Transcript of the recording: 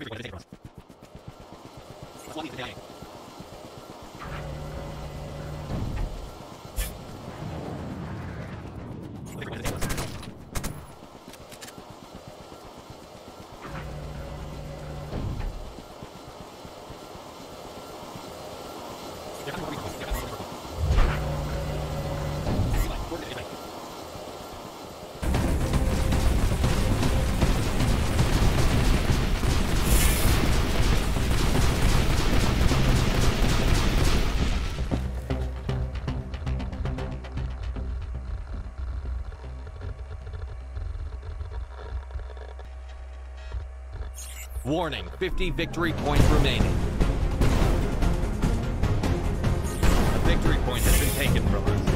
Everybody's Warning, 50 victory points remaining. A victory point has been taken.